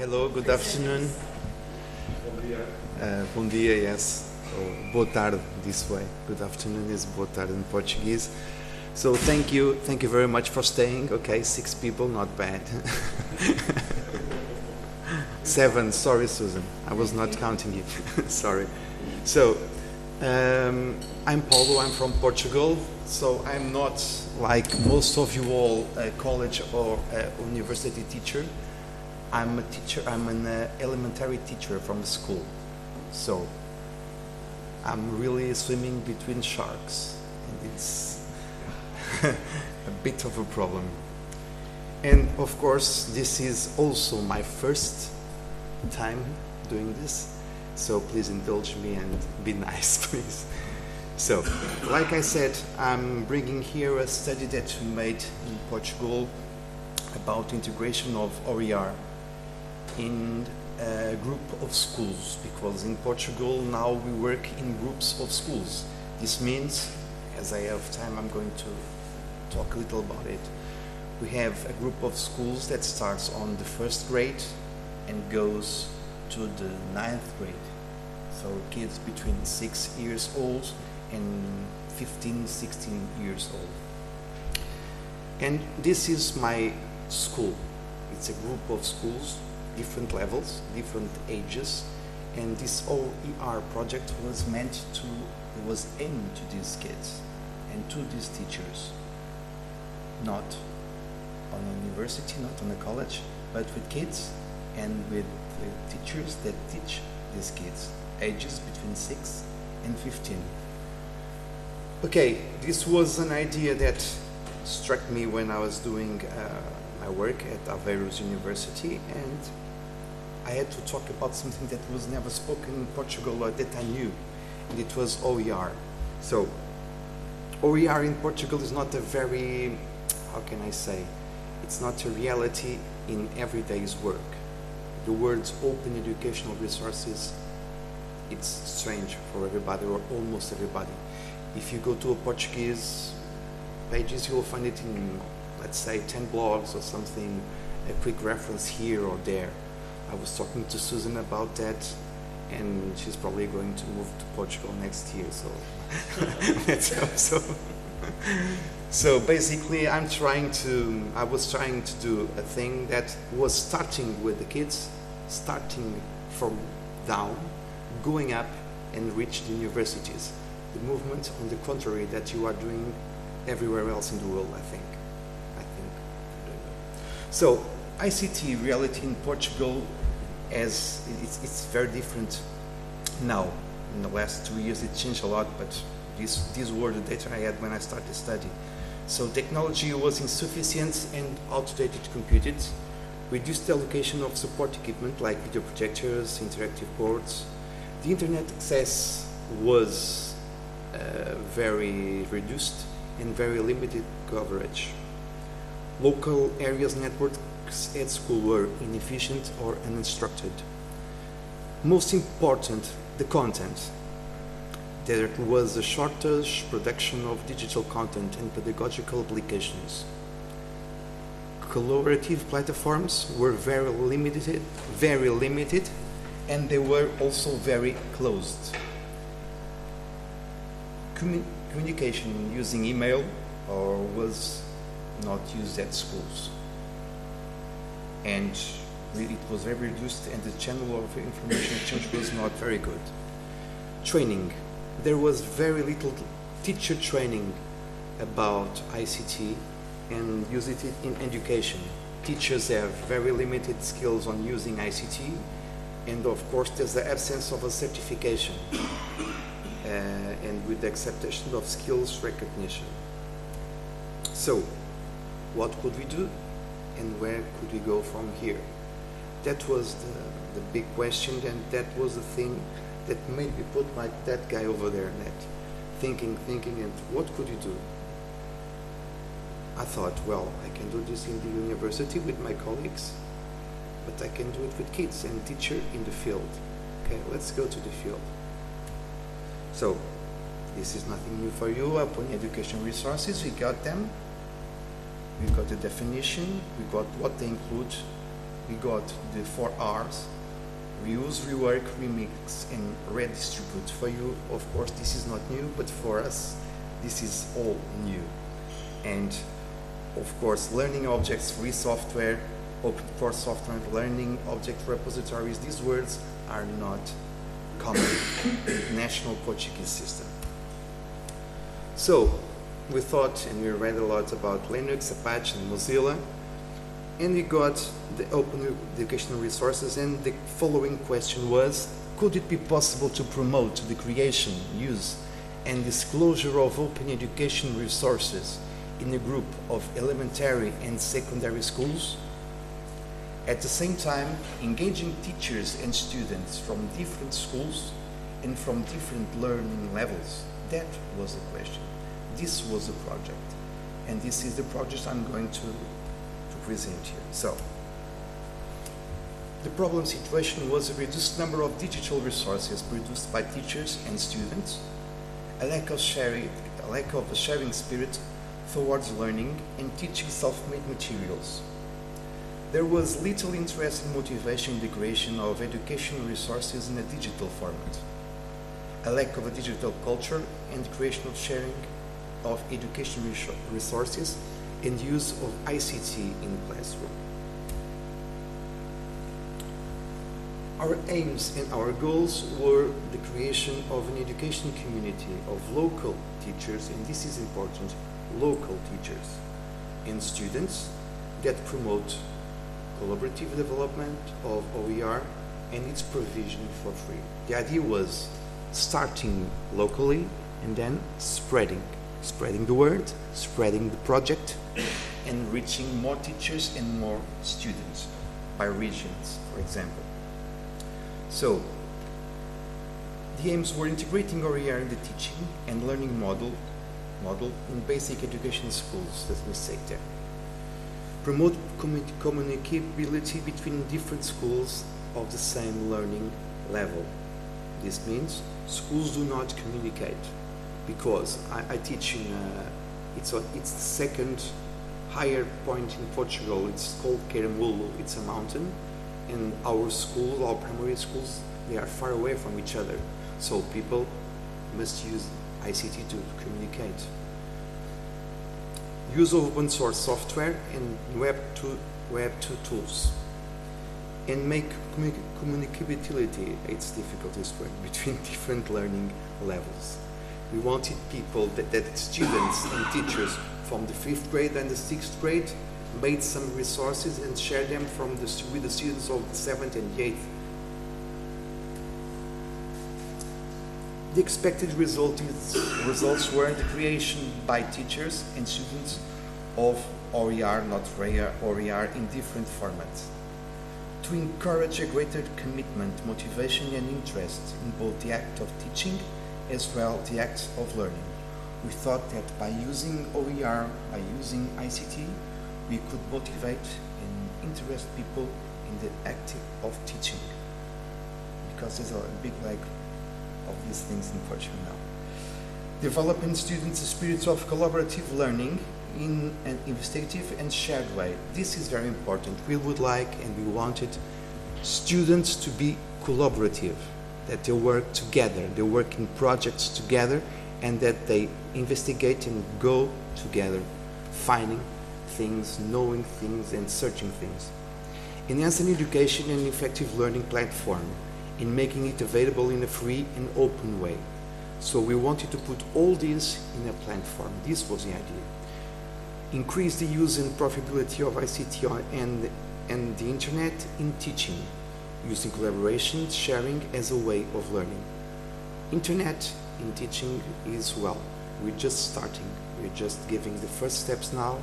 Hello, good afternoon. Uh, bom dia, yes. Or boa tarde this way. Good afternoon is boa tarde in Portuguese. So thank you, thank you very much for staying. Okay, six people, not bad. Seven, sorry, Susan. I was not counting you. sorry. So, um, I'm Paulo, I'm from Portugal. So I'm not like most of you all a college or a university teacher. I'm a teacher, I'm an uh, elementary teacher from school. So I'm really swimming between sharks and it's a bit of a problem. And of course, this is also my first time doing this. So please indulge me and be nice, please. So, like I said, I'm bringing here a study that we made in Portugal about integration of OER in a group of schools because in Portugal now we work in groups of schools. This means, as I have time, I'm going to talk a little about it. We have a group of schools that starts on the first grade and goes to the ninth grade. So kids between six years old and 15, 16 years old. And this is my school. It's a group of schools, different levels, different ages, and this OER project was meant to, was aimed to these kids and to these teachers, not on a university, not on a college, but with kids and with teachers that teach these kids, ages between 6 and 15. Okay, this was an idea that struck me when I was doing uh, my work at Aveiro's University, and I had to talk about something that was never spoken in Portugal or that I knew, and it was OER. So, OER in Portugal is not a very, how can I say, it's not a reality in everyday's work. The words open educational resources, it's strange for everybody or almost everybody. If you go to a Portuguese pages, you will find it in, let's say, 10 blogs or something, a quick reference here or there. I was talking to Susan about that, and she's probably going to move to Portugal next year, so so basically, I'm trying to, I was trying to do a thing that was starting with the kids, starting from down, going up and reach the universities. The movement, on the contrary, that you are doing everywhere else in the world, I think. So, ICT reality in Portugal, as it's, it's very different now. In the last two years, it changed a lot, but these, these were the data I had when I started the study. So technology was insufficient and outdated computers, reduced allocation of support equipment like video projectors, interactive boards. The internet access was uh, very reduced and very limited coverage. Local areas networks at school were inefficient or uninstructed. Most important, the content. There was a shortage production of digital content and pedagogical applications. Collaborative platforms were very limited, very limited, and they were also very closed. Commun communication using email or was not used at schools. And it was very reduced and the channel of information exchange was not very good. Training. There was very little teacher training about ICT and use it in education. Teachers have very limited skills on using ICT and of course there's the absence of a certification uh, and with the acceptation of skills recognition. So, what could we do and where could we go from here? That was the, the big question and that was the thing that made me put like that guy over there, net, thinking, thinking, and what could you do? I thought, well, I can do this in the university with my colleagues, but I can do it with kids and teacher in the field. Okay, let's go to the field. So, this is nothing new for you. Open education resources, we got them. We got the definition, we got what they include, we got the four R's reuse, rework, remix, and redistribute. For you, of course, this is not new, but for us, this is all new. And of course, learning objects, free software, open source software, learning object repositories, these words are not common in the national Portuguese system. So, we thought and we read a lot about Linux, Apache, and Mozilla, and we got the open educational resources and the following question was, could it be possible to promote the creation, use, and disclosure of open education resources in a group of elementary and secondary schools? At the same time, engaging teachers and students from different schools and from different learning levels. That was the question. This was the project. And this is the project I'm going to to present here. So, the problem situation was a reduced number of digital resources produced by teachers and students, a lack of sharing, a lack of a sharing spirit towards learning and teaching self-made materials. There was little interest and motivation in the creation of educational resources in a digital format, a lack of a digital culture and creation of sharing of educational resources and use of ICT in classroom. Our aims and our goals were the creation of an education community of local teachers, and this is important, local teachers and students that promote collaborative development of OER and its provision for free. The idea was starting locally and then spreading, spreading the word, spreading the project, and reaching more teachers and more students by regions, for example. So, the aims were integrating OER in the teaching and learning model, model in basic education schools, as we say there. Promote communicability between different schools of the same learning level. This means schools do not communicate because I, I teach in a, it's, a, it's the second higher point in Portugal. It's called Caramulo. It's a mountain, and our schools, our primary schools, they are far away from each other. So people must use ICT to communicate. Use of open source software and Web 2, Web 2 tools. And make communicability, it's difficult this word, between different learning levels. We wanted people, that, that students and teachers from the fifth grade and the sixth grade, made some resources and shared them from the, with the students of the seventh and eighth. The expected result is, results were the creation by teachers and students of OER, not REA, OER in different formats. To encourage a greater commitment, motivation and interest in both the act of teaching as well the act of learning we thought that by using OER, by using ICT, we could motivate and interest people in the act of teaching. Because there's a big lack of these things in Portugal now. Developing students a spirit of collaborative learning in an investigative and shared way. This is very important. We would like and we wanted students to be collaborative, that they work together, they work in projects together and that they investigate and go together, finding things, knowing things, and searching things. Enhance an education and effective learning platform in making it available in a free and open way. So we wanted to put all this in a platform. This was the idea. Increase the use and profitability of ICT and, and the internet in teaching, using collaboration, sharing as a way of learning. Internet in teaching is well. We're just starting. We're just giving the first steps now,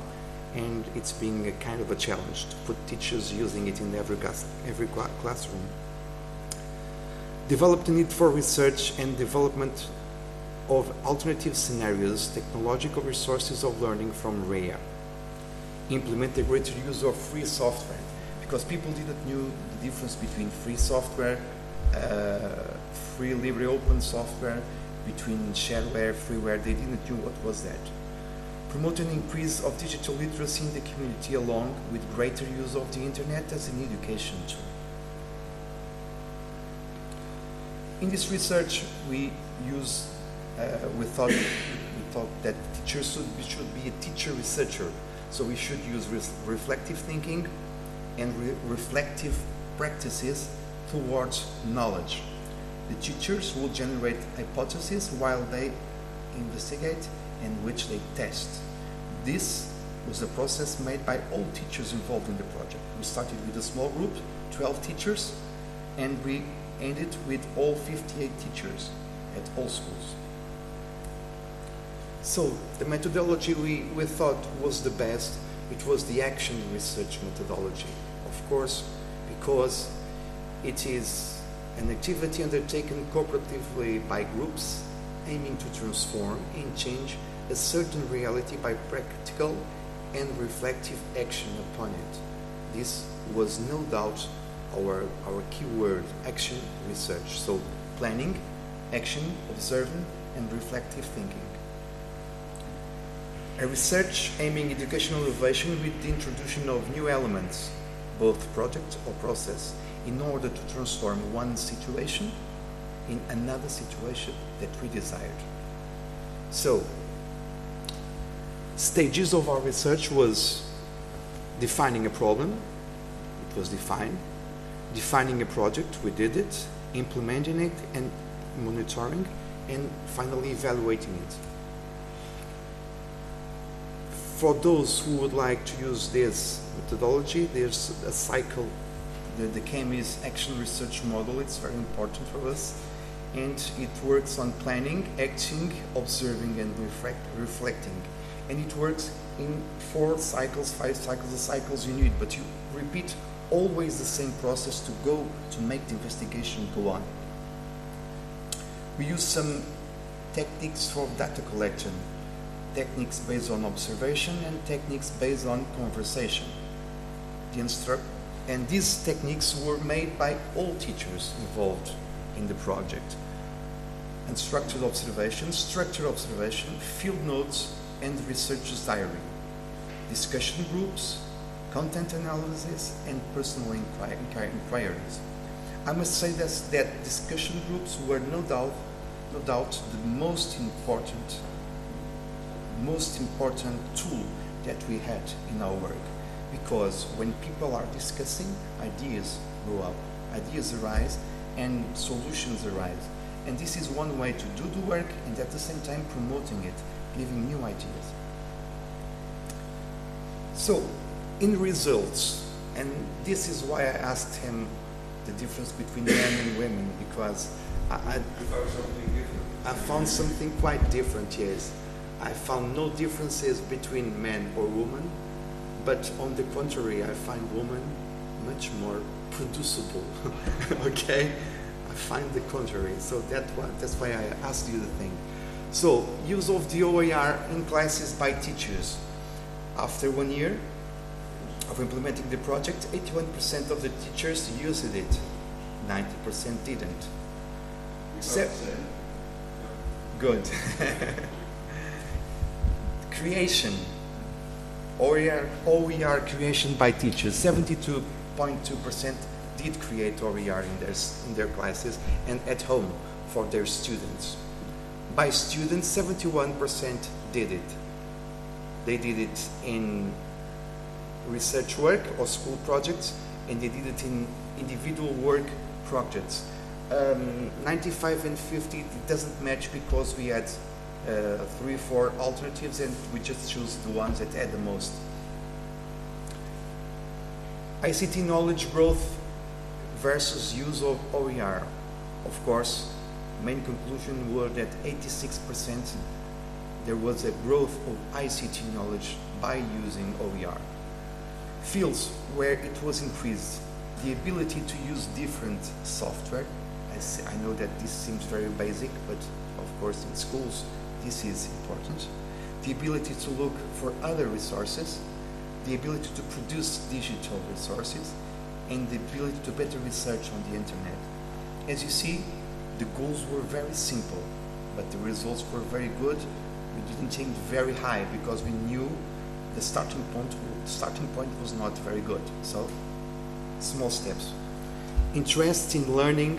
and it's being a kind of a challenge to put teachers using it in every, class, every classroom. Develop the need for research and development of alternative scenarios, technological resources of learning from REA. Implement the greater use of free software, because people didn't know the difference between free software, uh, free libre open software, between shareware, freeware, they didn't know what was that. promote an increase of digital literacy in the community along with greater use of the internet as an education tool. In this research, we use, uh, we thought, we thought that teachers should be, should be a teacher researcher. So we should use reflective thinking and re reflective practices towards knowledge. The teachers will generate hypotheses while they investigate and which they test. This was a process made by all teachers involved in the project. We started with a small group, 12 teachers, and we ended with all 58 teachers at all schools. So the methodology we, we thought was the best, it was the action research methodology. Of course, because it is an activity undertaken cooperatively by groups aiming to transform and change a certain reality by practical and reflective action upon it. This was no doubt our, our keyword, action research. So planning, action, observing, and reflective thinking. A research aiming educational innovation with the introduction of new elements, both project or process, in order to transform one situation in another situation that we desired. So, stages of our research was defining a problem, it was defined, defining a project, we did it, implementing it and monitoring, and finally evaluating it. For those who would like to use this methodology, there's a cycle, the, the action research model, it's very important for us, and it works on planning, acting, observing, and reflect, reflecting. And it works in four cycles, five cycles, the cycles you need, but you repeat always the same process to go to make the investigation go on. We use some techniques for data collection, techniques based on observation and techniques based on conversation. The instru- and these techniques were made by all teachers involved in the project. And structured observation, structured observation, field notes, and researcher's diary. Discussion groups, content analysis, and personal inquiries. I must say that, that discussion groups were no doubt, no doubt the most important, most important tool that we had in our work. Because when people are discussing, ideas grow up, ideas arise, and solutions arise. And this is one way to do the work and at the same time promoting it, giving new ideas. So, in results, and this is why I asked him the difference between men and women, because I, I, I found something quite different, yes. I found no differences between men or women, but on the contrary, I find women much more producible, okay? I find the contrary, so that why, that's why I asked you the thing. So, use of the OER in classes by teachers. After one year, of implementing the project, 81% of the teachers used it, 90% didn't. Se- good. creation, OER, OER creation by teachers, 72.2% did create OER in their, in their classes and at home for their students. By students, 71% did it. They did it in research work or school projects, and they did it in individual work projects. Um, 95 and 50 doesn't match because we had uh, three four alternatives and we just choose the ones that had the most. ICT knowledge growth versus use of OER. Of course, main conclusion were that 86% there was a growth of ICT knowledge by using OER fields where it was increased. The ability to use different software. I, I know that this seems very basic, but of course in schools this is important. The ability to look for other resources, the ability to produce digital resources, and the ability to better research on the internet. As you see, the goals were very simple, but the results were very good We didn't aim very high because we knew the starting point starting point was not very good. So small steps. Interest in learning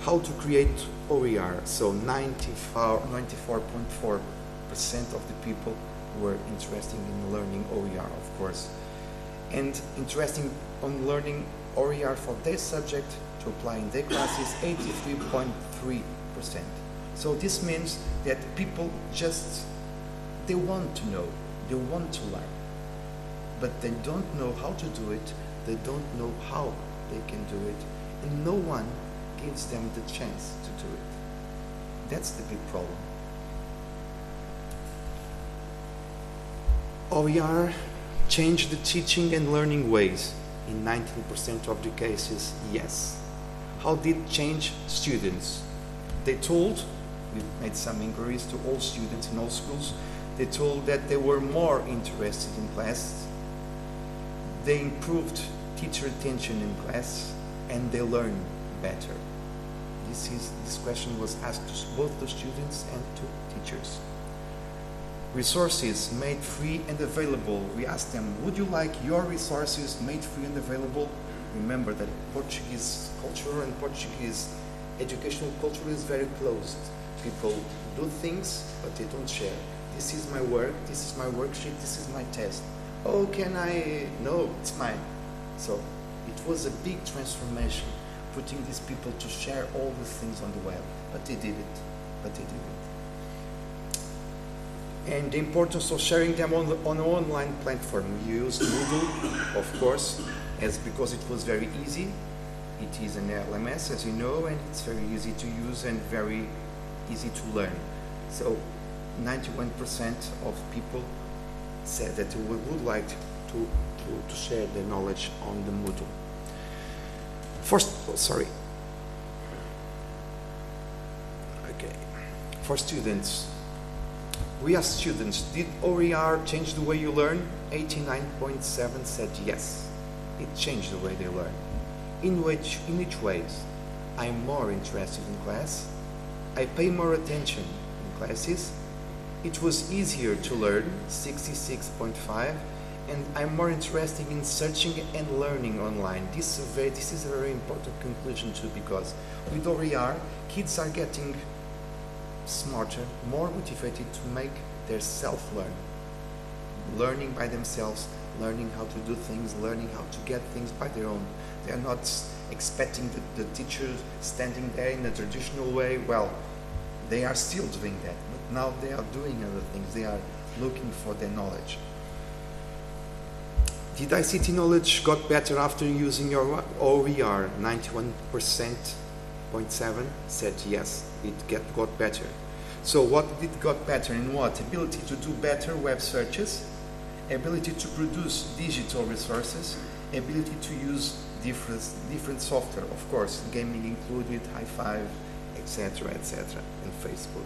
how to create OER. So 94.4% of the people were interested in learning OER, of course. And interested on learning OER for their subject to apply in their classes, 83.3%. So this means that people just, they want to know, they want to learn, but they don't know how to do it, they don't know how they can do it, and no one gives them the chance to do it. That's the big problem. OER changed the teaching and learning ways. In 19% of the cases, yes. How did change students? They told, we made some inquiries to all students in all schools, they told that they were more interested in class, they improved teacher attention in class, and they learned better. This, is, this question was asked to both the students and to teachers. Resources made free and available. We asked them, would you like your resources made free and available? Remember that Portuguese culture and Portuguese educational culture is very closed. People do things, but they don't share. This is my work, this is my worksheet, this is my test. Oh, can I? No, it's mine. So it was a big transformation putting these people to share all the things on the web. But they did it. But they did it. And the importance of sharing them on, the, on an online platform. We used Moodle, of course, as because it was very easy. It is an LMS, as you know, and it's very easy to use and very easy to learn. So 91% of people said that they would like to, to, to share their knowledge on the Moodle. First, oh, sorry. Okay. For students, we as students, did OER change the way you learn? 89.7 said yes. It changed the way they learn. In which, in which ways? I'm more interested in class. I pay more attention in classes. It was easier to learn, 66.5 and I'm more interested in searching and learning online. This is, very, this is a very important conclusion too because with OER, kids are getting smarter, more motivated to make their self-learn. Learning by themselves, learning how to do things, learning how to get things by their own. They are not expecting the, the teacher standing there in a traditional way. Well, they are still doing that, but now they are doing other things. They are looking for their knowledge. Did ICT knowledge got better after using your OER? 91.7 said yes, it get, got better. So what did got better in what? Ability to do better web searches, ability to produce digital resources, ability to use different, different software, of course, gaming included, hi5, etc., etc., and Facebook.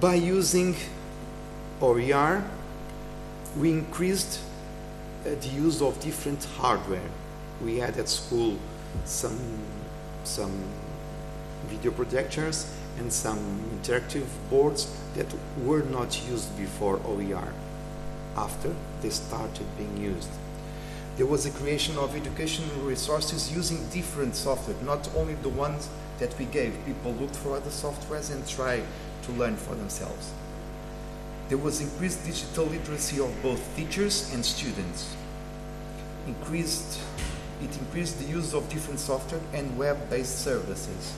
By using OER, we increased uh, the use of different hardware. We had at school some, some video projectors and some interactive boards that were not used before OER. After they started being used. There was a creation of educational resources using different software, not only the ones that we gave. People looked for other softwares and tried to learn for themselves there was increased digital literacy of both teachers and students. Increased, it increased the use of different software and web-based services,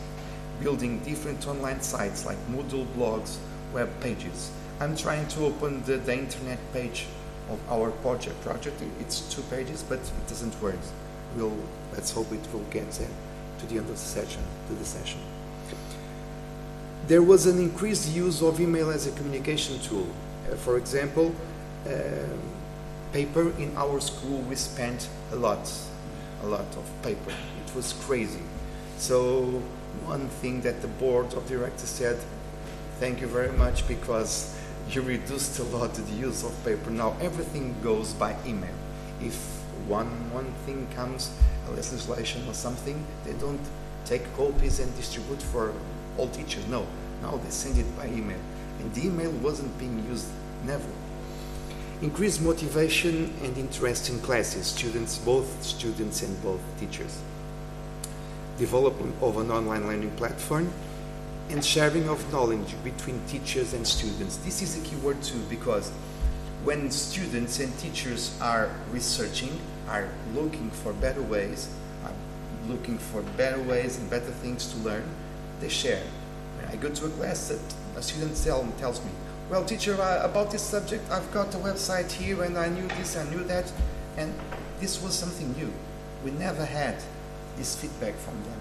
building different online sites like Moodle blogs, web pages. I'm trying to open the, the internet page of our project. Project, it's two pages, but it doesn't work. We'll, let's hope it will get there to the end of the session, to the session. There was an increased use of email as a communication tool. Uh, for example, uh, paper in our school we spent a lot, a lot of paper. It was crazy. So one thing that the board of directors said, thank you very much because you reduced a lot the use of paper. Now everything goes by email. If one, one thing comes, a legislation or something, they don't take copies and distribute for all teachers. No, Now they send it by email. And the email wasn't being used, never. Increase motivation and interest in classes, students, both students and both teachers. Development of an online learning platform and sharing of knowledge between teachers and students. This is a key word too because when students and teachers are researching, are looking for better ways, are looking for better ways and better things to learn, they share. I go to a class, that a student tell, tells me, well, teacher, uh, about this subject, I've got a website here and I knew this, I knew that, and this was something new. We never had this feedback from them.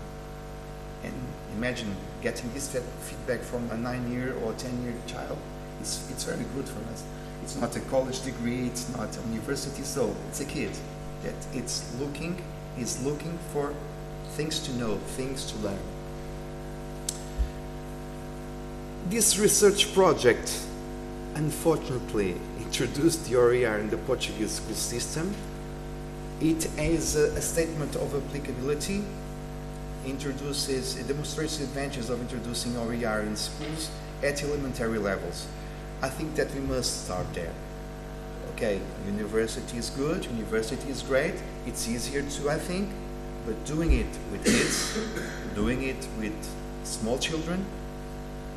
And imagine getting this feedback from a nine-year or ten-year child. It's, it's very good for us. It's not a college degree, it's not a university, so it's a kid that it's looking, is looking for things to know, things to learn. This research project unfortunately introduced the OER in the Portuguese school system. It has a, a statement of applicability, introduces, it demonstrates the advantages of introducing OER in schools at elementary levels. I think that we must start there. Okay, university is good, university is great, it's easier to, I think, but doing it with kids, doing it with small children,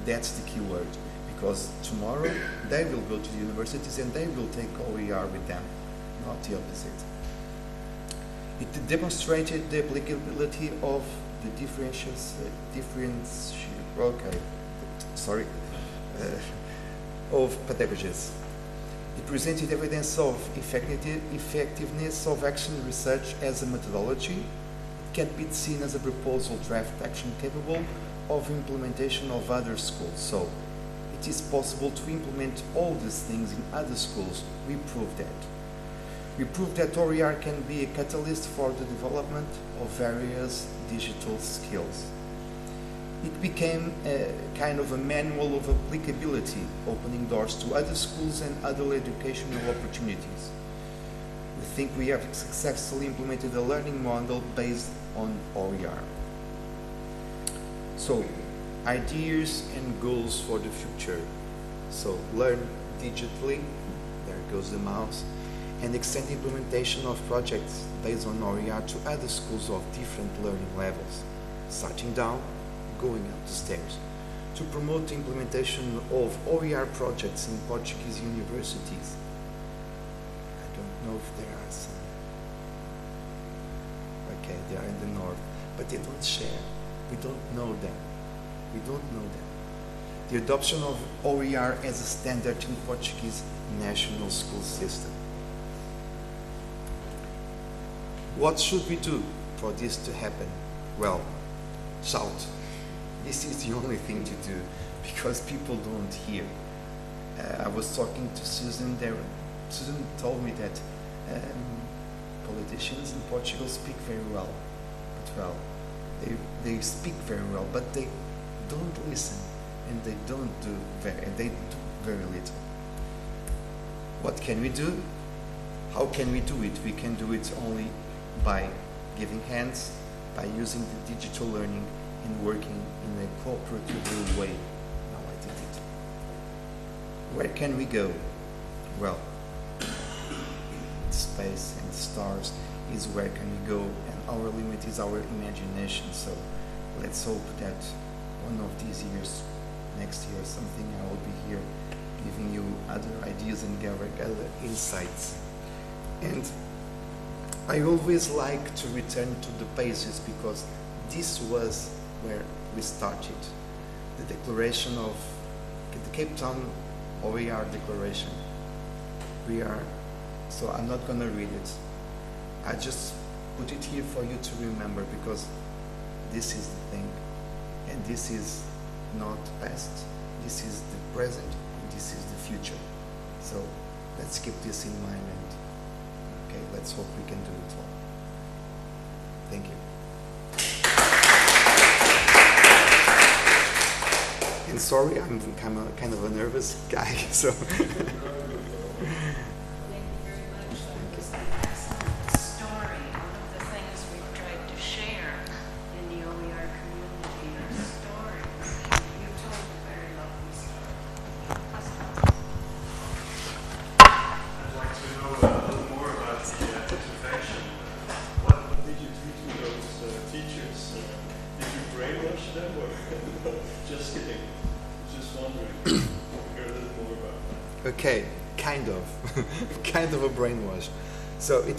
that's the key word. Because tomorrow they will go to the universities and they will take OER with them, not the opposite. It demonstrated the applicability of the differentials, uh, difference, okay, sorry, uh, of pedagogies. It presented evidence of effectiveness of action research as a methodology. It can be seen as a proposal draft action capable of implementation of other schools. So it is possible to implement all these things in other schools. We proved that. We proved that OER can be a catalyst for the development of various digital skills. It became a kind of a manual of applicability, opening doors to other schools and other educational opportunities. We think we have successfully implemented a learning model based on OER. So, ideas and goals for the future. So, learn digitally, there goes the mouse, and extend implementation of projects based on OER to other schools of different learning levels, starting down going up the stairs to promote the implementation of OER projects in Portuguese universities. I don't know if there are some. Okay, they are in the north, but they don't share. We don't know them. We don't know them. The adoption of OER as a standard in Portuguese national school system. What should we do for this to happen? Well, shout this is the only thing to do because people don't hear. Uh, I was talking to Susan there. Susan told me that um, politicians in Portugal speak very well, but well, they, they speak very well, but they don't listen and they don't do very, they do very little. What can we do? How can we do it? We can do it only by giving hands, by using the digital learning and working in a cooperative way. Now I did it. Where can we go? Well, space and stars is where can we go our limit is our imagination. So let's hope that one of these years, next year, something I will be here giving you other ideas and gathering other insights. And I always like to return to the basis because this was where we started. The declaration of the Cape Town OER declaration. We are, so I'm not going to read it. I just put it here for you to remember because this is the thing. And this is not past, this is the present, and this is the future. So let's keep this in mind and okay, let's hope we can do it all. Thank you. And sorry, I'm kind of, kind of a nervous guy, so.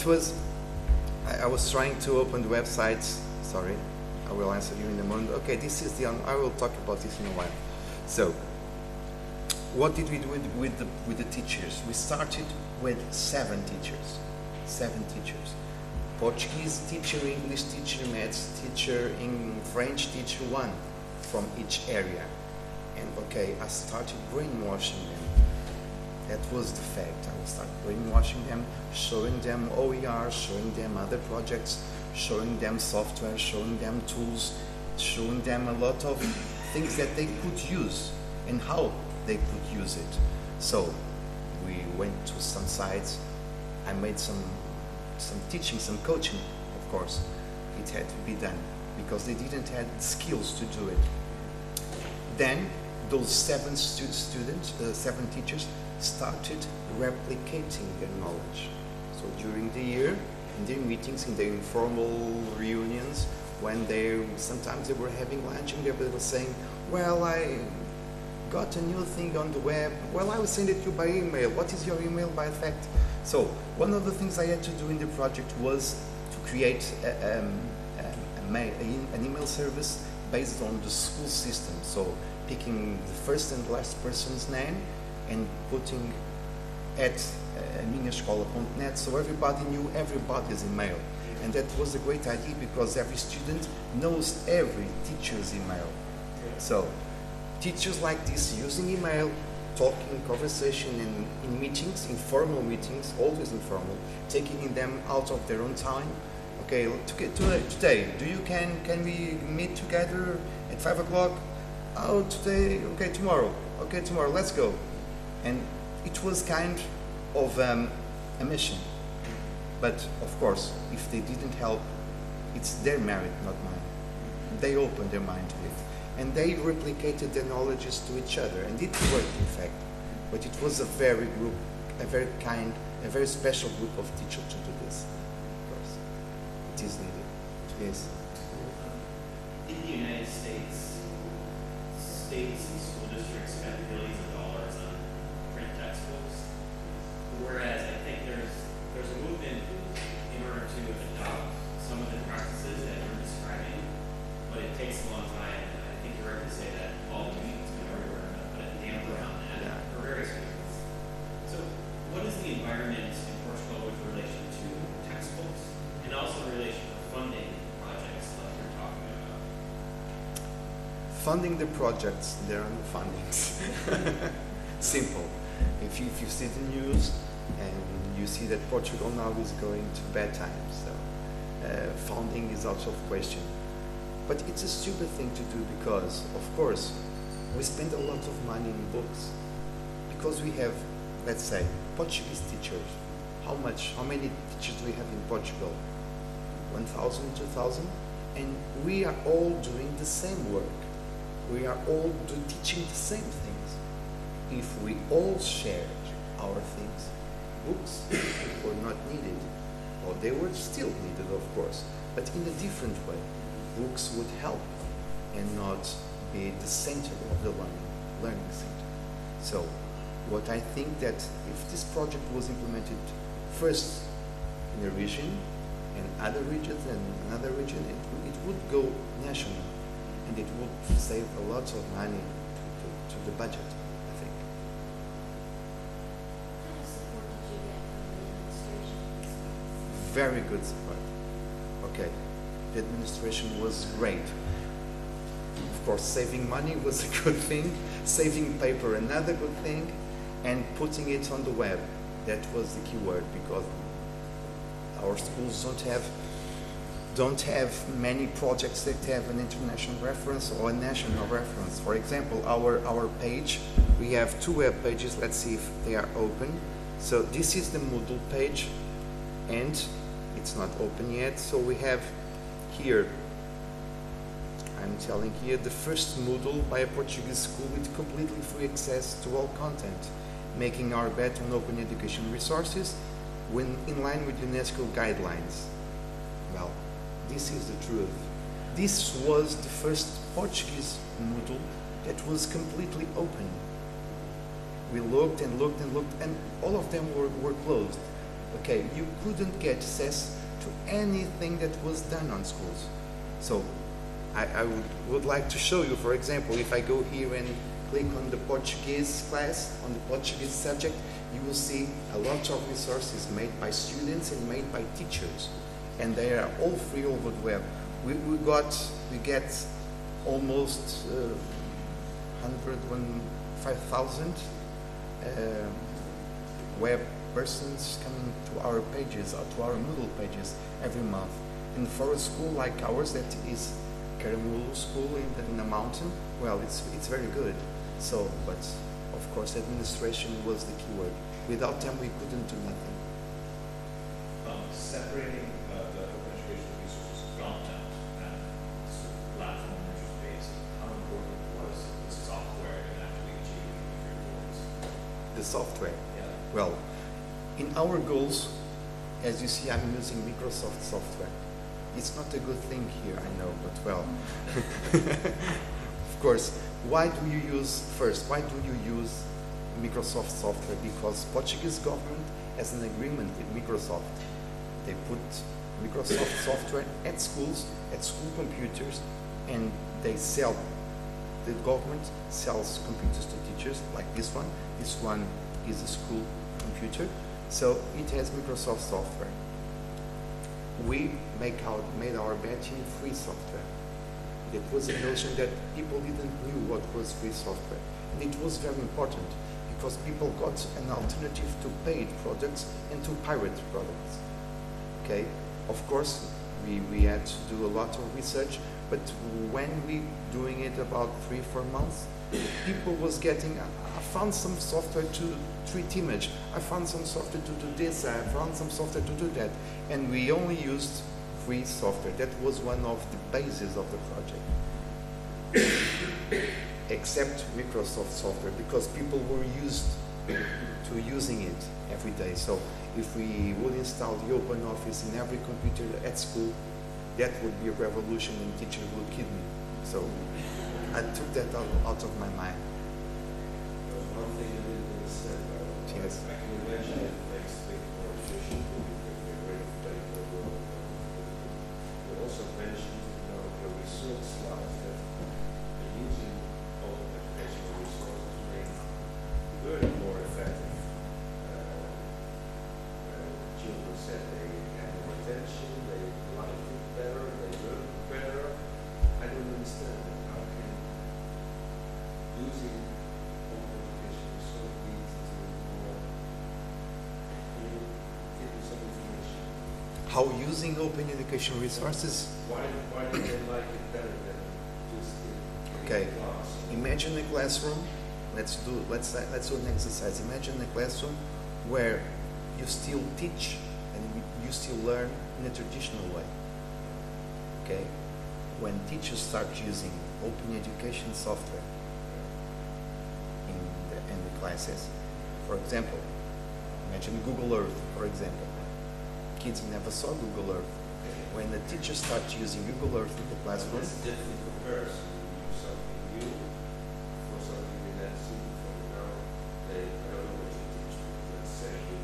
It was. I, I was trying to open the website. Sorry, I will answer you in a moment. Okay, this is the. I will talk about this in a while. So, what did we do with, with the with the teachers? We started with seven teachers, seven teachers. Portuguese teacher, English teacher, maths teacher, in French teacher, one from each area. And okay, I started brainwashing them. That was the fact. I will start brainwashing them, showing them OER, showing them other projects, showing them software, showing them tools, showing them a lot of things that they could use and how they could use it. So we went to some sites. I made some some teaching, some coaching, of course. It had to be done because they didn't have skills to do it. Then those seven stu- students, uh, seven teachers, started replicating their knowledge. So during the year, in their meetings, in their informal reunions, when they sometimes they were having lunch and they were saying, "Well, I got a new thing on the web. Well, I will send it to you by email. What is your email by fact?" So one of the things I had to do in the project was to create a, um, a a an email service based on the school system. So picking the first and last person's name and putting at uh, minhaescola.net so everybody knew everybody's email. And that was a great idea because every student knows every teacher's email. So teachers like this using email, talking, conversation in, in meetings, informal meetings, always informal, taking them out of their own time. Okay, to get to, today, do you can can we meet together at five o'clock? Oh, today, okay, tomorrow. Okay, tomorrow, let's go. And it was kind of um, a mission. But of course, if they didn't help, it's their merit, not mine. They opened their mind to it. And they replicated their knowledges to each other. And it worked, in fact. But it was a very group, a very kind, a very special group of teachers to do this. Of course. It is needed. Yes. In the United States, states Funding the projects, there are no fundings. Simple. If you, if you see the news and you see that Portugal now is going to bad times, so uh, funding is out of question. But it's a stupid thing to do because, of course, we spend a lot of money in books because we have, let's say, Portuguese teachers. How much? How many teachers do we have in Portugal? 1,000, 2,000? And we are all doing the same work. We are all teaching the same things. If we all shared our things, books were not needed, or they were still needed, of course, but in a different way. Books would help and not be the center of the learning, learning center. So, what I think that if this project was implemented first in a region and other regions and another region, it, it would go national and it would save a lot of money to, to the budget, I think. How much support did you get from the administration? Very good support. Okay, the administration was great. Of course, saving money was a good thing, saving paper another good thing, and putting it on the web. That was the key word because our schools don't have don't have many projects that have an international reference or a national reference. For example, our, our page, we have two web pages. Let's see if they are open. So this is the Moodle page and it's not open yet. So we have here, I'm telling here, the first Moodle by a Portuguese school with completely free access to all content, making our bet on open education resources when in line with UNESCO guidelines. Well, this is the truth. This was the first Portuguese Moodle that was completely open. we looked and looked and looked, and all of them were, were closed. Okay, you couldn't get access to anything that was done on schools. So I, I would, would like to show you, for example, if I go here and click on the Portuguese class, on the Portuguese subject, you will see a lot of resources made by students and made by teachers. And they are all free over the web. We, we got, we get almost uh, 105,000 uh, web persons coming to our pages or to our Moodle pages every month. And for a school like ours that is Caramulo School in the, in the mountain, well, it's, it's very good. So, but of course, administration was the key word. Without them, we couldn't do nothing. um, separating uh, The software. Yeah. Well, in our goals, as you see, I'm using Microsoft software. It's not a good thing here, I know, but well. of course, why do you use, first, why do you use Microsoft software? Because Portuguese government has an agreement with Microsoft. They put Microsoft software at schools, at school computers, and they sell the government sells computers to teachers like this one. This one is a school computer, so it has Microsoft software. We make our, made our bet in free software. It was a notion that people didn't knew what was free software, and it was very important because people got an alternative to paid products and to pirate products. Okay, of course, we, we had to do a lot of research, but when we doing it about three, four months, people was getting, I found some software to treat image, I found some software to do this, I found some software to do that, and we only used free software. That was one of the bases of the project. Except Microsoft software, because people were used to using it every day. So if we would install the open office in every computer at school, that would be a revolution and teachers would kill me. So I took that out, out of my mind. There using open education resources Why, why do they like it better than just in, Okay. class? Imagine a classroom. Let's do let's let's do an exercise. Imagine a classroom where you still teach and you- you still learn in a traditional way. Okay, when teachers start using open education software in the, in the classes, for example, imagine Google Earth, for example. Kids never saw Google Earth. When the teachers start using Google Earth in the classroom, a different comparison. You use something new for something you never seen before. Now, they, I don't know what you teach, but let's say you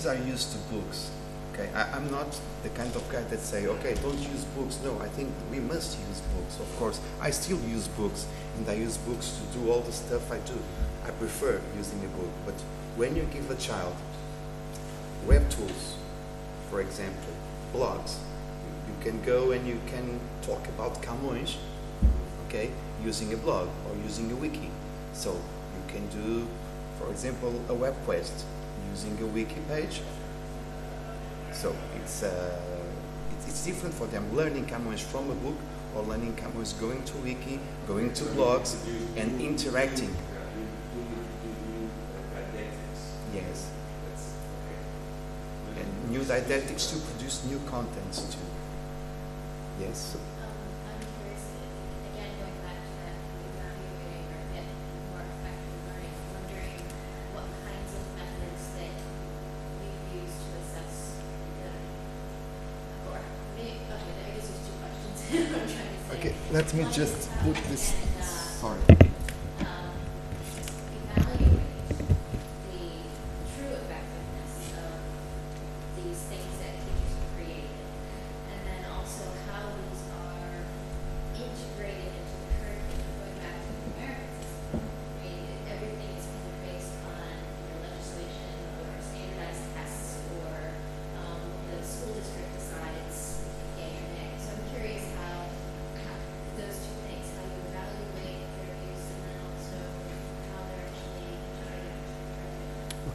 kids are used to books. Okay, I, I'm not the kind of guy that say, okay, don't use books. No, I think we must use books. Of course, I still use books, and I use books to do all the stuff I do. I prefer using a book. But when you give a child web tools, for example, blogs, you, you can go and you can talk about Camões, okay, using a blog or using a wiki. So you can do, for example, a web quest using a wiki page. So it's, uh, it's, different for them learning Camões from a book or learning Camões going to wiki, going to blogs, and interacting. Yes, and new didactics to produce new contents too. Yes. Let me just put this.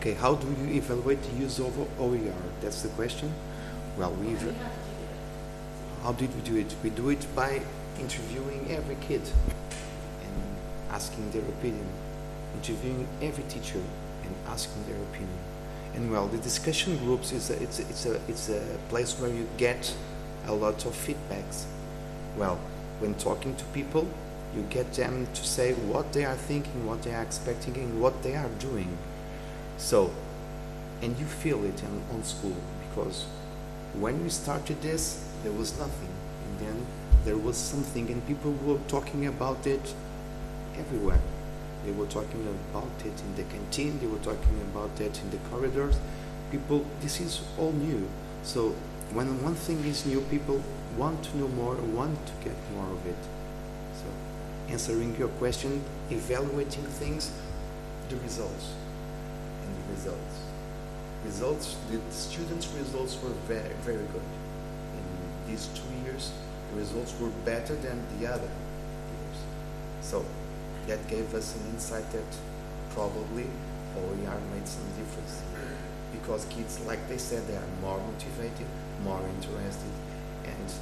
Okay, how do you evaluate the use of OER? That's the question. Well, we how did we do it? We do it by interviewing every kid and asking their opinion, interviewing every teacher and asking their opinion. And well, the discussion groups is a, it's a, it's a it's a place where you get a lot of feedbacks. Well, when talking to people, you get them to say what they are thinking, what they are expecting, and what they are doing. So, and you feel it in, on school because when we started this, there was nothing, and then there was something, and people were talking about it everywhere. They were talking about it in the canteen, they were talking about it in the corridors. People, this is all new. So, when one thing is new, people want to know more, want to get more of it. So, answering your question, evaluating things, the results results. Results, the students' results were very, very good. In these two years, the results were better than the other years. So that gave us an insight that probably OER made some difference. Because kids, like they said, they are more motivated, more interested, and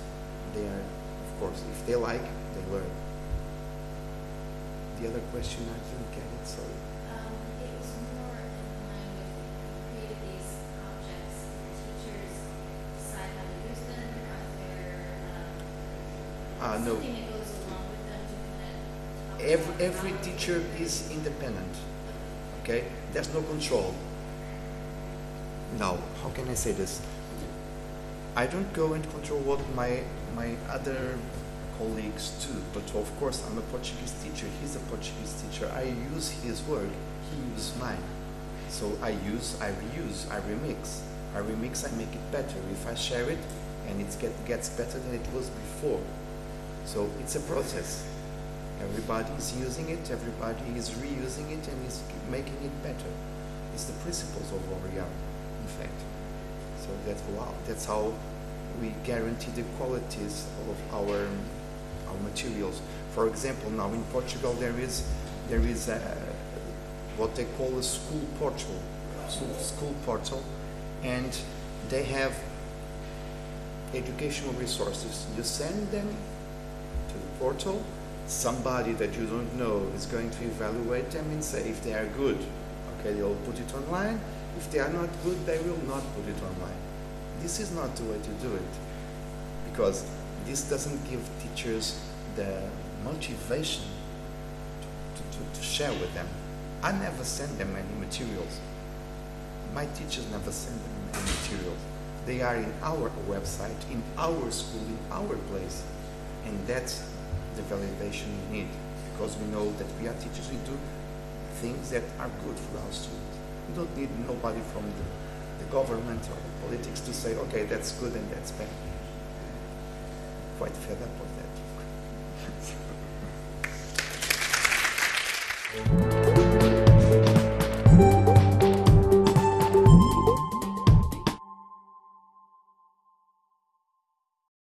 they are, of course, if they like, they learn. The other question, I didn't get it, sorry. Every, every teacher is independent okay? There's no control. Now how can i say this? I don't go and control what my my other colleagues do but of course i'm a portuguese teacher he's a portuguese teacher. I use his work he uses mine. So i use i reuse i remix. I remix i make it better. If i share it and it get, gets better than it was before so it's a process Everybody is using it, everybody is reusing it, and is making it better. It's the principles of OER, in fact. So that's wow, that's how we guarantee the qualities of our our materials. For example, now in Portugal there is there is a, what they call a school portal, school portal, and they have educational resources. You send them to the portal. Somebody that you don't know is going to evaluate them and say if they are good. Okay, they'll put it online. If they are not good, they will not put it online. This is not the way to do it because this doesn't give teachers the motivation to, to, to share with them. I never send them any materials. My teachers never send them any materials. They are in our website, in our school, in our place. And that's the validation we need because we know that we are teachers, we do things that are good for our students. We don't need nobody from the, the government or the politics to say, okay, that's good and that's bad. Quite fed up with that.